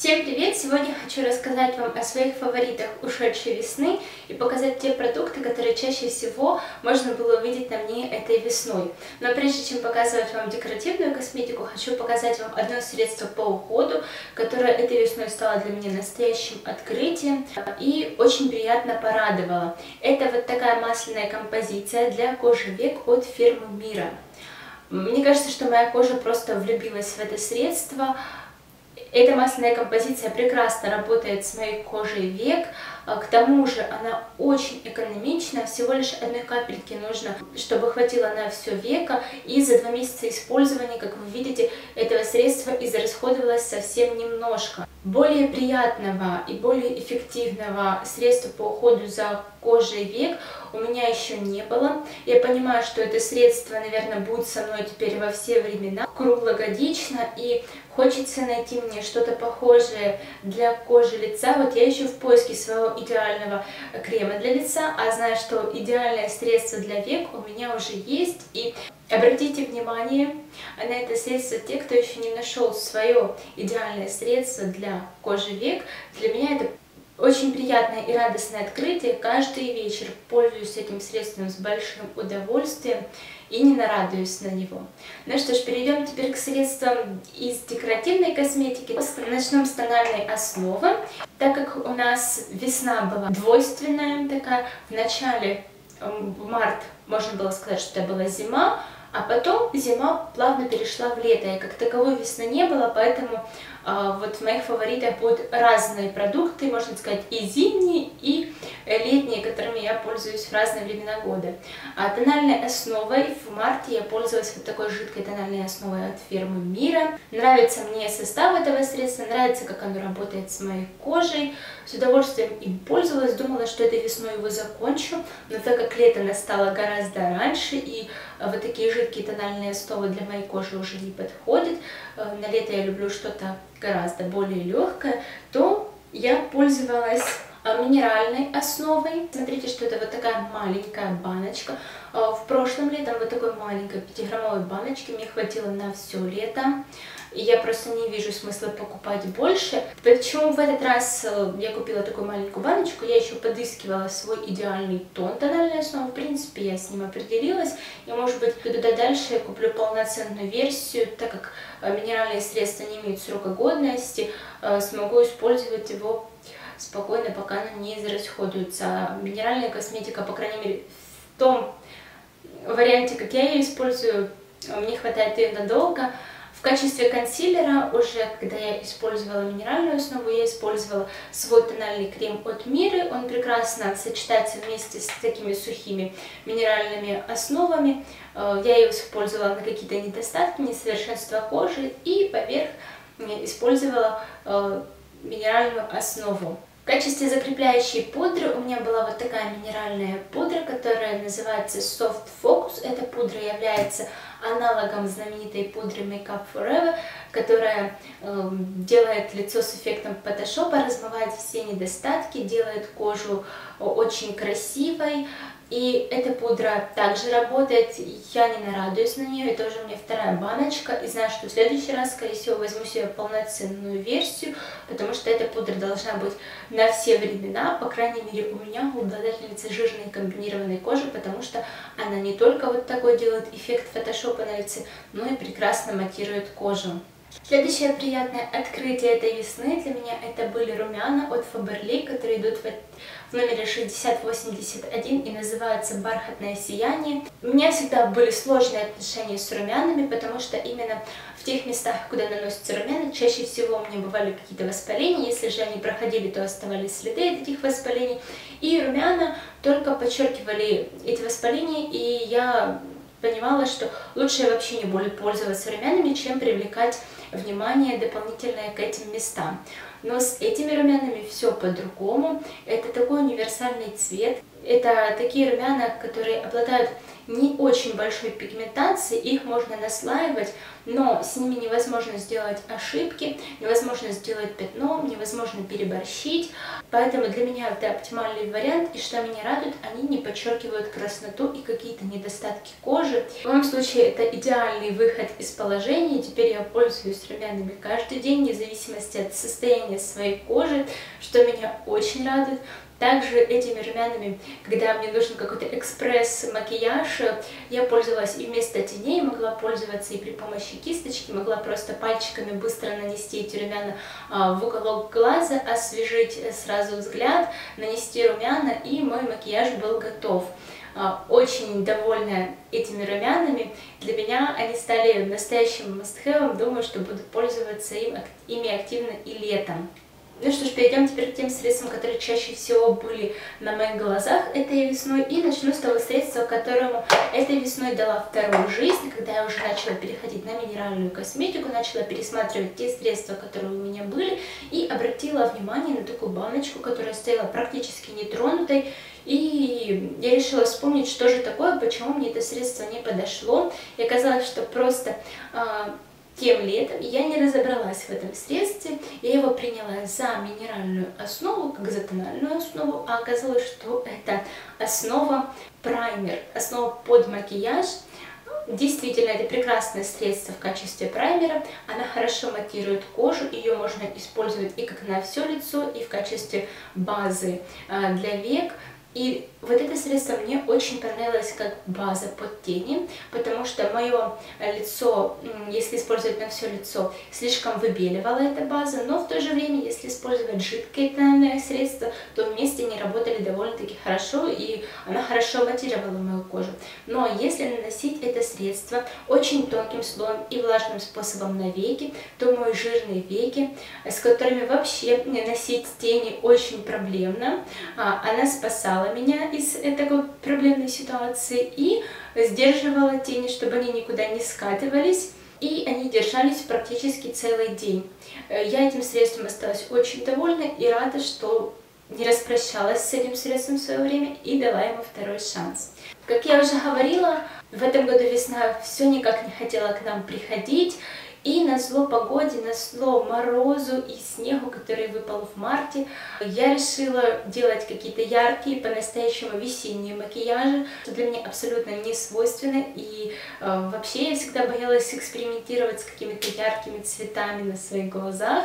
Всем привет! Сегодня хочу рассказать вам о своих фаворитах ушедшей весны и показать те продукты, которые чаще всего можно было увидеть на мне этой весной. Но прежде чем показывать вам декоративную косметику, хочу показать вам одно средство по уходу, которое этой весной стало для меня настоящим открытием и очень приятно порадовало. Это вот такая масляная композиция для кожи век от фирмы Мира. Мне кажется, что моя кожа просто влюбилась в это средство, эта масляная композиция прекрасно работает с моей кожей век, а, к тому же она очень экономична, всего лишь одной капельки нужно, чтобы хватило на все веко, и за два месяца использования, как вы видите, этого средства израсходовалось совсем немножко. Более приятного и более эффективного средства по уходу за кожей век у меня еще не было. Я понимаю, что это средство, наверное, будет со мной теперь во все времена, круглогодично, и хочется найти мне что-то похожее для кожи лица. Вот я еще в поиске своего идеального крема для лица, а знаю, что идеальное средство для век у меня уже есть. И обратите внимание на это средство те, кто еще не нашел свое идеальное средство для кожи век. Для меня это очень приятное и радостное открытие. Каждый вечер пользуюсь этим средством с большим удовольствием и не нарадуюсь на него. Ну что ж, перейдем теперь к средствам из декоративной косметики. Начнем с тональной основы. Так как у нас весна была двойственная такая, в начале, в март, можно было сказать, что это была зима, а потом зима плавно перешла в лето, и как таковой весны не было, поэтому вот в моих фаворитах будут разные продукты, можно сказать, и зимние, и летние, которыми я пользуюсь в разные времена года. А тональной основой в марте я пользовалась вот такой жидкой тональной основой от фирмы Мира. Нравится мне состав этого средства, нравится, как оно работает с моей кожей. С удовольствием им пользовалась, думала, что этой весной его закончу, но так как лето настало гораздо раньше, и вот такие жидкие тональные основы для моей кожи уже не подходят, э, на лето я люблю что-то гораздо более легкое, то я пользовалась минеральной основой. Смотрите, что это вот такая маленькая баночка. А, в прошлом летом вот такой маленькой 5-граммовой баночки мне хватило на все лето. И я просто не вижу смысла покупать больше. Почему в этот раз э, я купила такую маленькую баночку? Я еще подыскивала свой идеальный тон тональной основы. В принципе, я с ним определилась. И, может быть, туда дальше я куплю полноценную версию, так как э, минеральные средства не имеют срока годности, э, смогу использовать его спокойно, пока она не израсходуется. Минеральная косметика, по крайней мере, в том варианте, как я ее использую, мне хватает ее надолго. В качестве консилера, уже когда я использовала минеральную основу, я использовала свой тональный крем от Миры. Он прекрасно сочетается вместе с такими сухими минеральными основами. Э, я его использовала на какие-то недостатки, несовершенства кожи и поверх использовала э, минеральную основу. Качестве закрепляющей пудры у меня была вот такая минеральная пудра, которая называется Soft Focus. Эта пудра является аналогом знаменитой пудры Make Up Forever, которая э, делает лицо с эффектом фотошопа, размывает все недостатки, делает кожу очень красивой, и эта пудра также работает, я не нарадуюсь на нее, это уже у меня вторая баночка, и знаю, что в следующий раз, скорее всего, возьму себе полноценную версию, потому что эта пудра должна быть на все времена, по крайней мере, у меня, у обладательницы жирной комбинированной кожи, потому что она не только вот такой делает эффект фотошопа на лице, но и прекрасно матирует кожу. Следующее приятное открытие этой весны для меня это были румяна от Faberlic, которые идут в, в номере 6081 и называются «Бархатное сияние». У меня всегда были сложные отношения с румянами, потому что именно в тех местах, куда наносятся румяна, чаще всего у меня бывали какие-то воспаления. Если же они проходили, то оставались следы от этих воспалений. И румяна только подчеркивали эти воспаления, и я понимала, что лучше вообще не буду пользоваться румянами, чем привлекать внимание дополнительное к этим местам. Но с этими румянами все по-другому. Это такой универсальный цвет. Это такие румяна, которые обладают не очень большой пигментацией, их можно наслаивать, но с ними невозможно сделать ошибки, невозможно сделать пятно, невозможно переборщить. Поэтому для меня это оптимальный вариант, и что меня радует, они не подчеркивают красноту и какие-то недостатки кожи. В моем случае это идеальный выход из положения, теперь я пользуюсь румянами каждый день, вне зависимости от состояния своей кожи, что меня очень радует. Также этими румянами, когда мне нужен какой-то экспресс-макияж, я пользовалась и вместо теней, могла пользоваться и при помощи кисточки, могла просто пальчиками быстро нанести эти румяна а, в уголок глаза, освежить сразу взгляд, нанести румяна, и мой макияж был готов а, очень довольна этими румянами. Для меня они стали настоящим must Думаю, что буду пользоваться им, ими активно и летом. Ну что ж, перейдем теперь к тем средствам, которые чаще всего были на моих глазах этой весной. И начну с того средства, которому этой весной дала вторую жизнь, когда я уже начала переходить на минеральную косметику, начала пересматривать те средства, которые у меня были, и обратила внимание на такую баночку, которая стояла практически нетронутой. И я решила вспомнить, что же такое, почему мне это средство не подошло. И оказалось, что просто... Тем летом я не разобралась в этом средстве, я его приняла за минеральную основу, как за тональную основу, а оказалось, что это основа праймер, основа под макияж. Действительно, это прекрасное средство в качестве праймера, она хорошо матирует кожу, ее можно использовать и как на все лицо, и в качестве базы а, для век, и вот это средство мне очень понравилось как база под тени, потому что мое лицо, если использовать на все лицо, слишком выбеливала эта база, но в то же время, если использовать жидкое тональное средство, то вместе они работали довольно-таки хорошо, и она хорошо матировала мою кожу. Но если наносить это средство очень тонким слоем и влажным способом на веки, то мои жирные веки, с которыми вообще наносить тени очень проблемно, а, она спасала спасала меня из такой проблемной ситуации и сдерживала тени, чтобы они никуда не скатывались. И они держались практически целый день. Э, я этим средством осталась очень довольна и рада, что не распрощалась с этим средством в свое время и дала ему второй шанс. Как я уже говорила, в этом году весна все никак не хотела к нам приходить, и на зло погоде, на зло морозу и снегу, который выпал в марте, я решила делать какие-то яркие, по-настоящему весенние макияжи, что для меня абсолютно не свойственно. И э, вообще я всегда боялась экспериментировать с какими-то яркими цветами на своих глазах.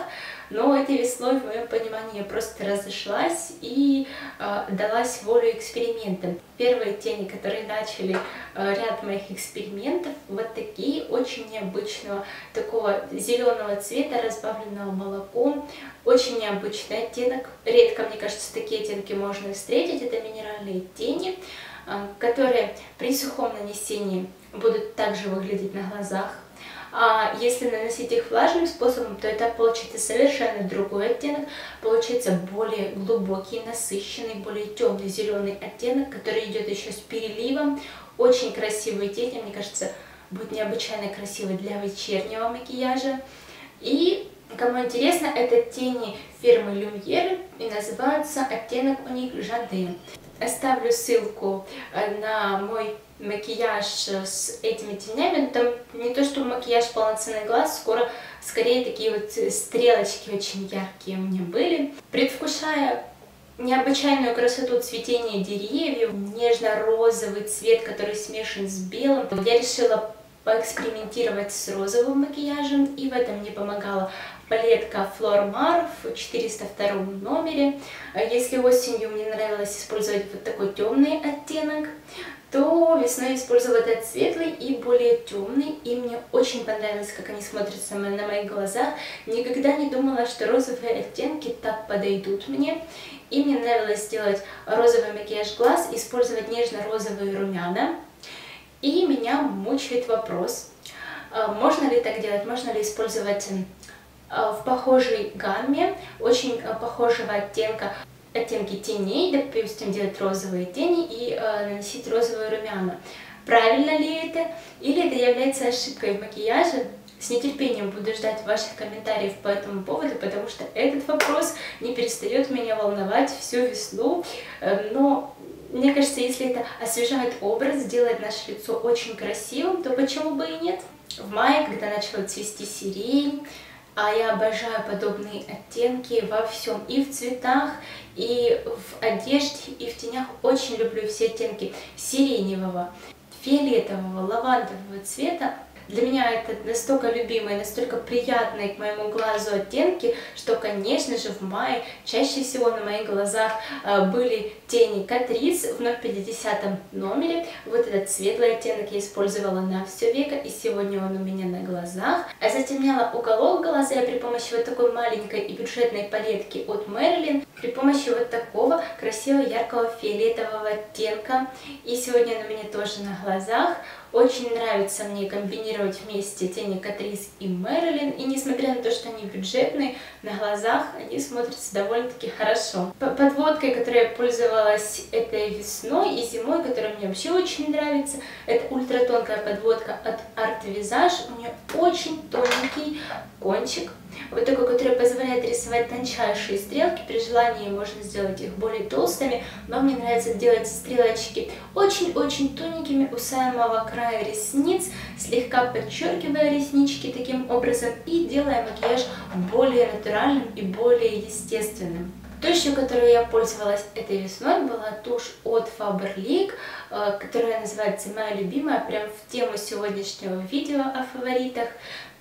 Но этой весной, в моем понимании, я просто разошлась и э, далась волю экспериментам. Первые тени, которые начали э, ряд моих экспериментов, вот такие, очень необычного, такого зеленого цвета, разбавленного молоком, очень необычный оттенок. Редко, мне кажется, такие оттенки можно встретить. Это минеральные тени, э, которые при сухом нанесении будут также выглядеть на глазах если наносить их влажным способом, то это получится совершенно другой оттенок, получается более глубокий, насыщенный, более темный зеленый оттенок, который идет еще с переливом. Очень красивые тени, мне кажется, будет необычайно красивый для вечернего макияжа. И Кому интересно, это тени фирмы Lumiere и называется оттенок у них Жаде. Оставлю ссылку э, на мой макияж с этими тенями, там не то, что макияж полноценный глаз, скоро скорее такие вот стрелочки очень яркие у меня были. Предвкушая необычайную красоту цветения деревьев, нежно-розовый цвет, который смешан с белым, я решила поэкспериментировать с розовым макияжем, и в этом мне помогала палетка Flor в 402 номере. Если осенью мне нравилось использовать вот такой темный оттенок, то весной использовала этот светлый и более темный, и мне очень понравилось, как они смотрятся на моих глазах. Никогда не думала, что розовые оттенки так подойдут мне, и мне нравилось сделать розовый макияж глаз, использовать нежно-розовые румяна. И меня мучает вопрос, а, можно ли так делать, можно ли использовать а, в похожей гамме, очень а, похожего оттенка оттенки теней, допустим, делать розовые тени и э, наносить розовые румяна. Правильно ли это? Или это является ошибкой в макияже? С нетерпением буду ждать ваших комментариев по этому поводу, потому что этот вопрос не перестает меня волновать всю весну. Э, но мне кажется, если это освежает образ, делает наше лицо очень красивым, то почему бы и нет? В мае, когда начала цвести сирень, а я обожаю подобные оттенки во всем, и в цветах, и в одежде, и в тенях. Очень люблю все оттенки сиреневого, фиолетового, лавандового цвета. Для меня это настолько любимые, настолько приятные к моему глазу оттенки, что, конечно же, в мае чаще всего на моих глазах э, были тени Катрис в 050 номере. Вот этот светлый оттенок я использовала на все веко, и сегодня он у меня на глазах. А затемняла уголок глаза я при помощи вот такой маленькой и бюджетной палетки от Marilyn, при помощи вот такого красивого яркого фиолетового оттенка. И сегодня он у меня тоже на глазах. Очень нравится мне комбинировать вместе тени Катрис и Мэрилин, и несмотря на то, что они бюджетные, на глазах они смотрятся довольно-таки хорошо. Подводкой, которой я пользовалась этой весной и зимой, которая мне вообще очень нравится, это ультратонкая подводка от Art Visage. У нее очень тоненький кончик, вот такой, который позволяет рисовать тончайшие стрелки. При желании можно сделать их более толстыми, но мне нравится делать стрелочки очень-очень тоненькими у самого края ресниц, слегка подчеркивая реснички таким образом и делая макияж более натуральным и более естественным. Тушью, которой я пользовалась этой весной, была тушь от Faberlic, э, которая называется «Моя любимая», прям в тему сегодняшнего видео о фаворитах.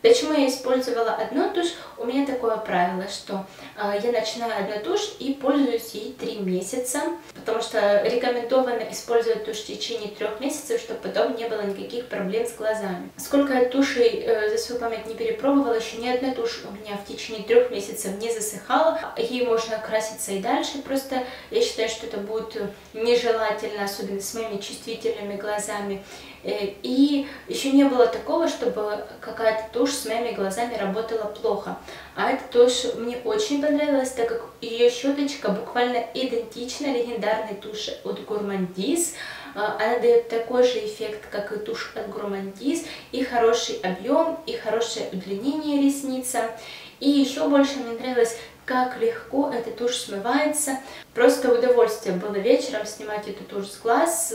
Почему я использовала одну тушь? У меня такое правило, что э, я начинаю одну тушь и пользуюсь ей 3 месяца, потому что рекомендовано использовать тушь в течение 3 месяцев, чтобы потом не было никаких проблем с глазами. Сколько я тушей э, за свою память не перепробовала, еще ни одна тушь у меня в течение 3 месяцев не засыхала. Ей можно краситься и дальше, просто я считаю, что это будет нежелательно, особенно с моими чувствительными глазами. Э, и еще не было такого, чтобы какая-то тушь с моими глазами работала плохо. А эта тушь мне очень понравилась, так как ее щеточка буквально идентична легендарной туши от. А, она дает такой же эффект, как и тушь от Gourmandise, и хороший объем, и хорошее удлинение ресница. И еще больше мне нравилось как легко эта тушь смывается. Просто удовольствие было вечером снимать эту тушь с глаз.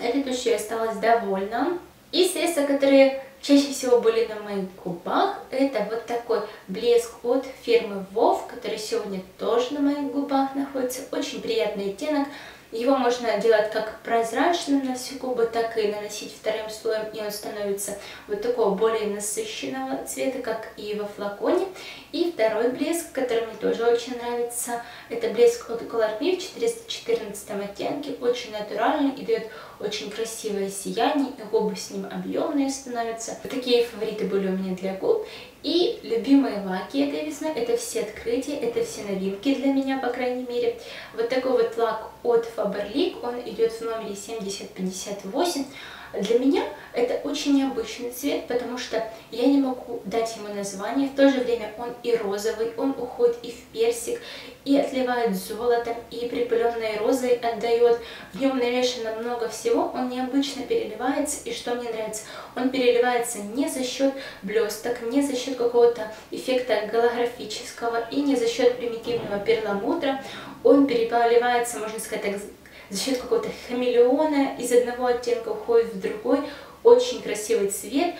Этой тушью я осталась довольна. И средства, которые чаще всего были на моих губах, это вот такой блеск от фирмы WoW, который сегодня тоже на моих губах находится. Очень приятный оттенок. Его можно делать как прозрачным на все губы, так и наносить вторым слоем, и он становится вот такого более насыщенного цвета, как и во флаконе. И второй блеск, который мне тоже очень нравится, это блеск от Color Me в 414 оттенке, очень натуральный и дает очень красивое сияние, и губы с ним объемные становятся. Такие фавориты были у меня для губ. И любимые лаки этой весны, это все открытия, это все новинки для меня, по крайней мере. Вот такой вот лак от Faberlic, он идет в номере 7058. Для меня это очень необычный цвет, потому что я не могу дать ему название. В то же время он и розовый, он уходит и в персик, и отливает золотом, и припыленной розой отдает. В нем намешано много всего, он необычно переливается, и что мне нравится, он переливается не за счет блесток, не за счет какого-то эффекта голографического, и не за счет примитивного перламутра, он переливается, можно сказать так, за счет какого-то хамелеона из одного оттенка уходит в другой. Очень красивый цвет.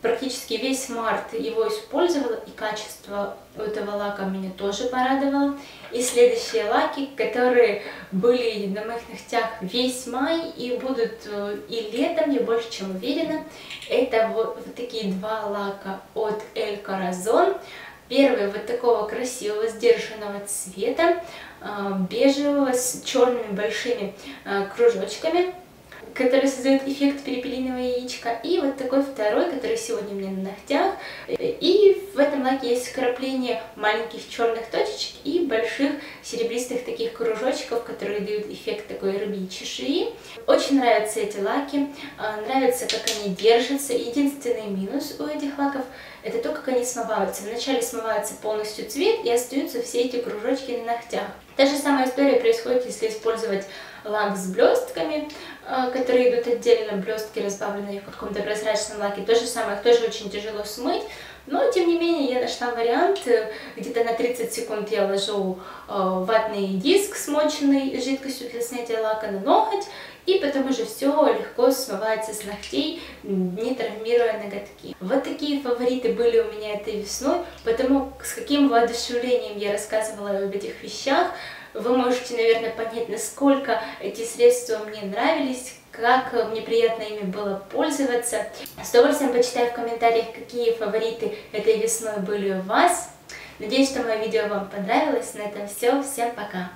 Практически весь март его использовала, и качество этого лака меня тоже порадовало. И следующие лаки, которые были на моих ногтях весь май и будут э, и летом, я больше чем уверена, это вот, вот такие два лака от El Corazon. Первый вот такого красивого, сдержанного цвета, а, бежевого с черными большими а, кружочками, который создает эффект перепелиного яичка. И вот такой второй, который сегодня у меня на ногтях. И в этом лаке есть вкрапление маленьких черных точечек и больших серебристых таких кружочков, которые дают эффект такой рыбьей чешуи. Очень нравятся эти лаки, а, нравится, как они держатся. Единственный минус у этих лаков это то, как они смываются. Вначале смывается полностью цвет и остаются все эти кружочки на ногтях. Та же самая история происходит, если использовать лак с блестками, которые идут отдельно, блестки разбавленные в каком-то прозрачном лаке. То же самое, их тоже очень тяжело смыть. Но, тем не менее, я нашла вариант, где-то на 30 секунд я ложу э, ватный диск, смоченный жидкостью для снятия лака на ноготь, и потом уже все легко смывается с ногтей, не травмируя ноготки. Вот такие фавориты были у меня этой весной, потому с каким воодушевлением я рассказывала об этих вещах, вы можете, наверное, понять, насколько эти средства мне нравились, как мне приятно ими было пользоваться. С удовольствием почитаю в комментариях, какие фавориты этой весной были у вас. Надеюсь, что мое видео вам понравилось. На этом все. Всем пока!